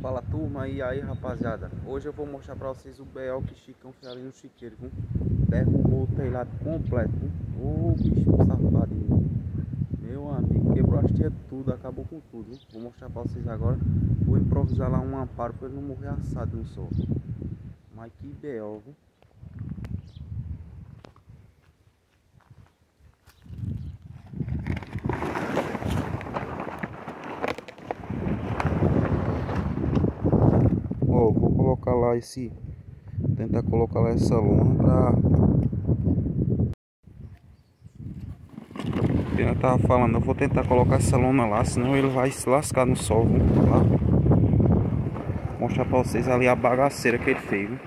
Fala turma, e aí rapaziada Hoje eu vou mostrar pra vocês o BL que Chicão fez ali no chiqueiro viu? Derrubou o telhado completo Ô bicho safadinho Meu amigo, quebrou as tias tudo, acabou com tudo viu? Vou mostrar pra vocês agora Vou improvisar lá um amparo pra ele não morrer assado no sol Mas que BL, viu? Ó, vou colocar esse tentar colocar lá essa lona pra eu tava falando, eu vou tentar colocar essa lona lá, senão ele vai se lascar no sol, viu? Lá. Mostrar pra vocês ali a bagaceira que ele fez, viu?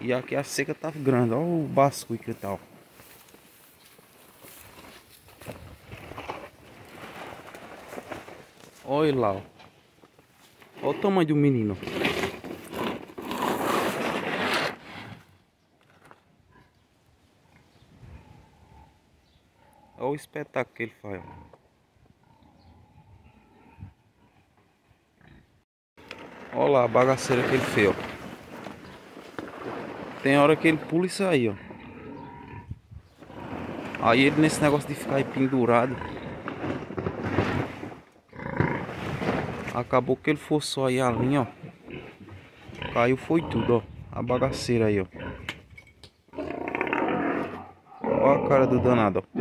E aqui a seca tá grande, olha o basculho que tal. Tá, Olha lá, ó. Olha o tamanho do menino. Olha o espetáculo que ele faz. Olha lá a bagaceira que ele fez, ó. Tem hora que ele pula isso aí, ó. Aí ele nesse negócio de ficar aí pendurado. Acabou que ele forçou aí a linha, ó. Caiu foi tudo, ó. A bagaceira aí, ó. Olha a cara do danado, ó.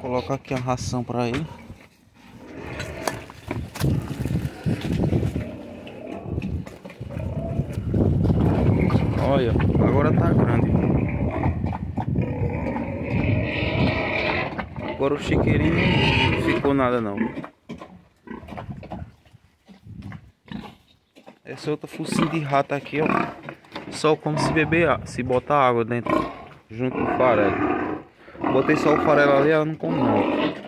colocar aqui a ração para ele. Olha, agora tá grande. Agora o chiqueirinho não ficou nada não. Essa outra focinho de rato aqui, ó. Só como se beber, se botar água dentro, junto com o farelo. Botei só o farelo ali, ela não come não.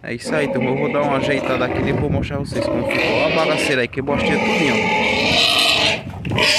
É isso aí, então eu vou dar uma ajeitada aqui e vou mostrar vocês como ficou. Olha a bagaceira aí, que bostinha tudinho, Yeah.